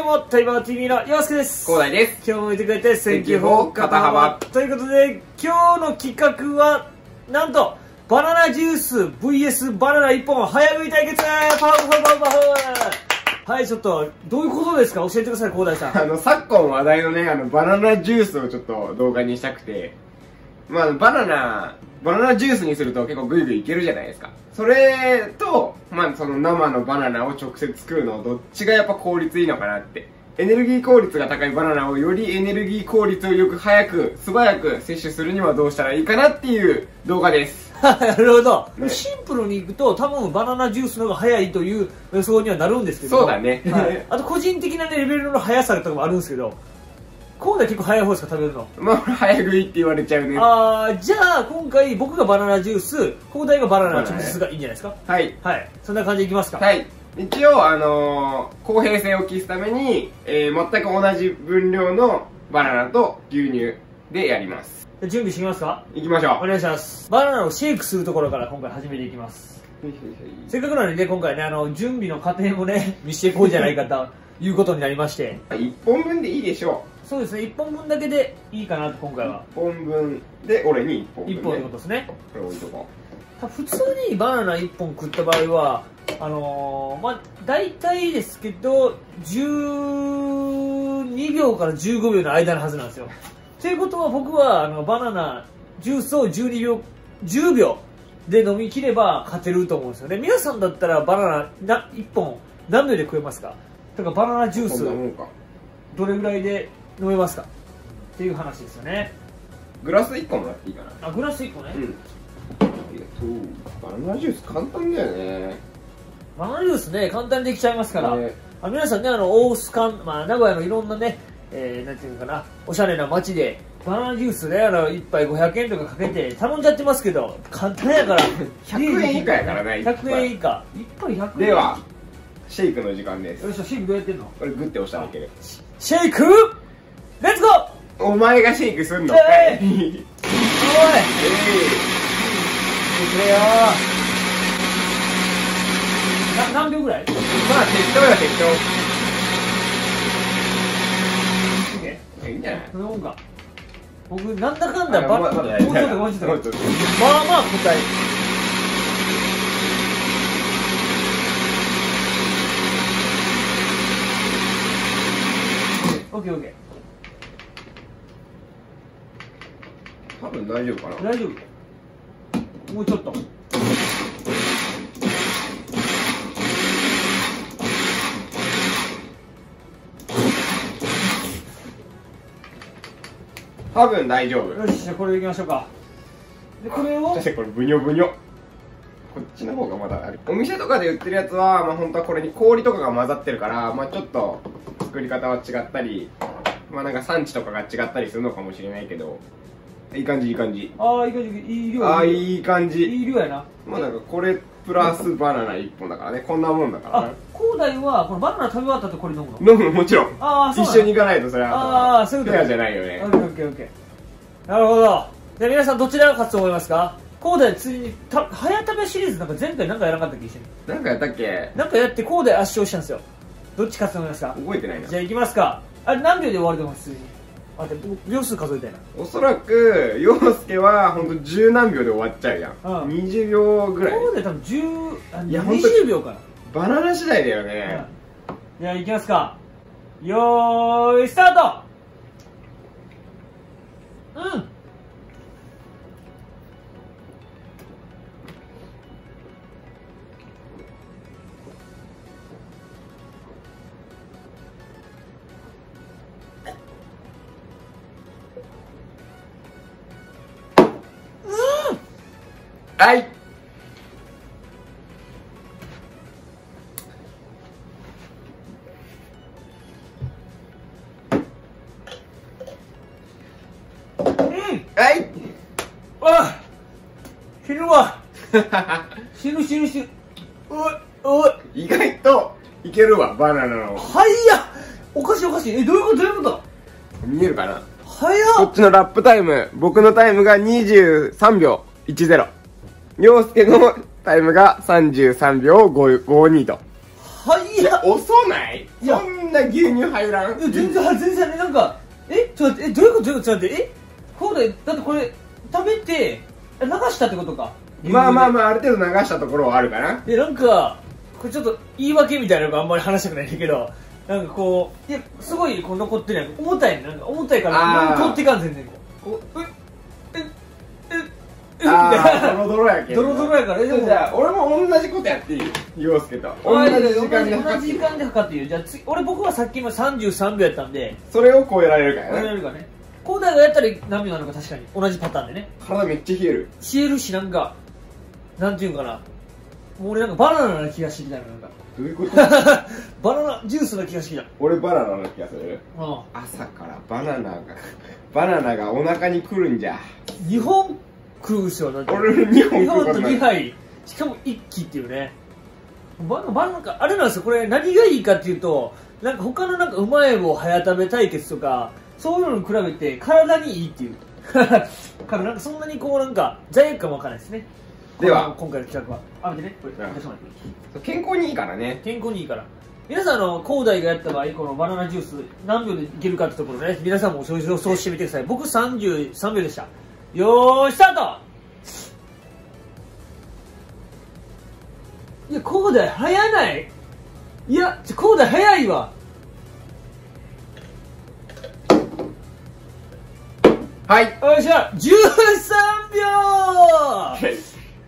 どうも、タイバー TV の岩助です。広大です。今日も見てくれて、Thank you you for for 肩幅。ということで、今日の企画は、なんと、バナナジュース VS バナナ1本早食い対決パフパフパフパフはい、ちょっと、どういうことですか教えてください、広大さん。あの、昨今話題のね、あの、バナナジュースをちょっと動画にしたくて、まあ、バナナ、バナナジュースにすると結構グイグイいけるじゃないですか。それと、まあ、その生のバナナを直接作るの、どっちがやっぱ効率いいのかなって。エネルギー効率が高いバナナをよりエネルギー効率をよく早く、素早く摂取するにはどうしたらいいかなっていう動画です。なるほど。ねシンプルにいくと、多分バナナジュースの方が早いという予想にはなるんですけど。そうだねはいあと、個人的な、ね、レベルの速さとかもあるんですけど、広大結構早い方ですか、食べるの？まあ、早食いって言われちゃうね。あーじゃあ今回僕がバナナジュース広大がバナナ直接がいいんじゃないですか？はい。はいそんな感じでいきますかはい。一応、あのー公平性を期すために、えー全く同じ分量のバナナと牛乳でやります。準備していきますか？いきましょう。お願いしますバナナをシェイクするところから今回始めていきますせっかくなのでね今回ねあの準備の過程もね見せていこうじゃないかということになりまして1本分でいいでしょそうですね1本分だけでいいかなと今回はう。1本分で、俺に1本分、ね。1本ってことですねこれ置いとこ普通にバナナ1本食った場合はあのー、まあ大体ですけど12秒から15秒の間のはずなんですよということは僕はあのバナナジュースを12秒10秒で飲み切れば勝てると思うんですよね皆さんだったらバナナな1本何秒で食えますか？だからバナナジューう。ス。どれぐらいで飲めますか？っていう話ですよねグラス1個もらっていいかな。あグラス1個ね、うん。ありがとう。バナナジュース簡単だよね。バナナジュースね簡単にできちゃいますから、ねあ皆さんね、あの、大須間、まあ、名古屋のいろんなね、えー、なんていうのかな、おしゃれな街で、バナナジュースね、あの、一杯500円とかかけて頼んじゃってますけど、簡単やから、100円以下やからね100円以下。一杯100円。では、シェイクの時間です。よいしょ、シェイクどうやってんの？これグッて押したらいける。シェイク？レッツゴーお前がシェイクすんのかい、えおい。えくれよ。な何秒ぐらい？ーまあ適当よ適当。いいんじゃない？そのもんか。僕、なんだかんだバナナ、あまだもうちょっと、もうちょっと。もうちょっと。まあまあ答え。オッケーオッケ多分大丈夫かー。な大丈夫。もうちょっと。多分大丈夫よし、じゃあこれでいきましょうか。で、これを？そし、てこれブニョブニョこっちの方がまだあるお店とかで売ってるやつは、まあ、本当はこれに氷とかが混ざってるから、まあ、ちょっと作り方は違ったりまあなんか産地とかが違ったりするのかもしれないけどいい感じいい感じ。ああ、いい感じ、いい量。ああい。いい感じ。いい量やな。まあなんかこれプラスバナナ1本だからね。こんなもんだからあね、広大は、このバナナ食べ終わった後これ飲むの？飲むもちろん。ああ、そう一緒に行かないとそれはああ、そういうことアじゃないよね。オッケーオッケーオッケー。なるほど。じゃあ皆さんどちらが勝つと思いますか？コーダイついに、た、早食べシリーズなんか前回なんかやらなかったっけ？一緒に。なんかやったっけ？なんかやってコーダイ圧勝したんですよ。どっち勝つと思いますか？覚えてないな。じゃあ行きますか。あれ何秒で終わると思う？普通に。待って、僕秒数数えたいな。おそらく陽介は本当十何秒で終わっちゃうやん、うん20秒ぐらいコーダイ多分10、あいやほんと20秒かな。バナナ次第だよね、じゃあ行きますか。よーい、スタートうん。はい。うん。はい。あ死ぬわ。死ぬ死ぬ死ぬ。おいおい。意外といけるわバナナの。はいやおかしいおかしい。えどういうこと？どういうこと？見えるかな？早っ。こっちのラップタイム。僕のタイムが23秒10陽介のタイムが33秒52とはいいやや遅ない？いや。そんな牛乳入らん？全然全然ねなんかえ？ちょっと待ってえどういうこと？どういうことちょっと待ってえ？こうだだってこれ食べて流したってことか？まあまああまあある程度流したところはあるかな。でなんかこれちょっと言い訳みたいなのがあんまり話したくないんだけどなんかこういやすごいこう残ってるやん。重たいね。なんか重たいからあー。通っていかん全然。こうえ？ああドロドロやけどドロドロやからじゃあ俺も同じことやっていい？陽介と。同同じじ時間で同測っていいじ時間で測っていいよじゃあ次俺僕はさっき今33秒やったんで。それを超えられるかこれらねやるかね。高大がやったら何秒なのか確かに同じパターンでね。体めっちゃ冷える。冷えるしなんかなんていうんかな。もう俺なんかバナナな気がしてきたのなんか。どういうこと？バナナジュースな気がしてきた。俺バナナな気がする。うん朝からバナナがバナナがお腹に来るんじゃ。2本食うっすよだって俺2本2本と2食うことない杯しかも1気っていうね。バナバナナかあれなんですよこれ何がいいかっていうとなんか他のなんかうまい棒早食べ対決とかそういうのに比べて体にいいっていう。からなんかそんなにこうなんか罪悪感もわからないですね。では。今回の企画は。あ見てね。これうん健康にいいからね。健康にいいから。皆さんあの広大がやった場合このバナナジュース何秒でいけるかってところね。皆さんもそう予想してみてください。僕33秒でしたよーいスタート！いや広大早ない？いやちょ広大早いわ。はい。よいしょ13秒！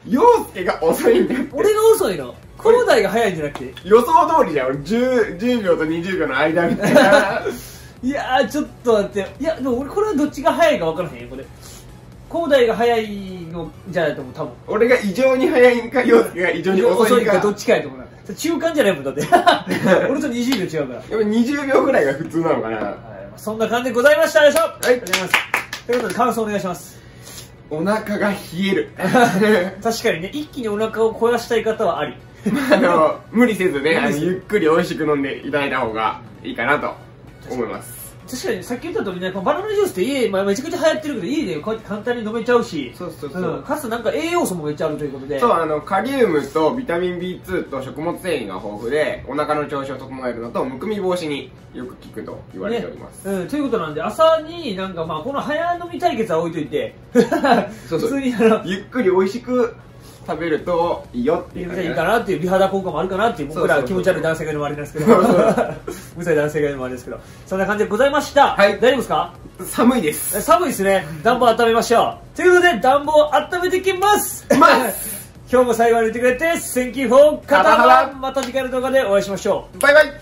陽介が遅いんだ俺が遅いの？広大が早いんじゃなくて？予想通りじゃん俺 10, 10秒と20秒の間みたいな。いやーちょっと待っていやでも俺これはどっちが早いか分からへんよこれ広大が早いのじゃないと思う多分。俺が異常に早いんか陽介が異常に遅いんかかどっちかやと思うな。それ中間じゃないもんだって。俺と20秒違うから、やっぱ20秒ぐらいが普通なのかな。そんな感じでございましたでしょはい。ありがとうございます。ということで感想お願いします。お腹が冷える。確かにね一気にお腹を肥やしたい方はあり。あの無理せずねあのゆっくり美味しく飲んでいただいた方がいいかなと思います確かにさっき言った通りねこのバナナジュースって家、まあ、めちゃくちゃ流行ってるけど家でこうやって簡単に飲めちゃうしそうそうそう。ん。かつなんか栄養素もめっちゃあるということで。そうあのカリウムとビタミン B2 と食物繊維が豊富でお腹の調子を整えるのとむくみ防止によく効くと言われております、ね。うん、ということなんで朝になんかまあこの早飲み対決は置いといて。そうそう。普通にあのゆっくり美味しく食べるといいよっていう感じいいかなっていう美肌効果もあるかなっていう僕ら気持ち悪い男性が言うのもあれですけど。うるさい男性が言うのもあれですけど。そんな感じでございました、はい。大丈夫ですか？寒いです。え寒いですね。暖房温めましょう。ということで暖房温めていきます。ます。今日も最後まで見てくれて Thank you for カタカタババンまた次回の動画でお会いしましょう。バイバイ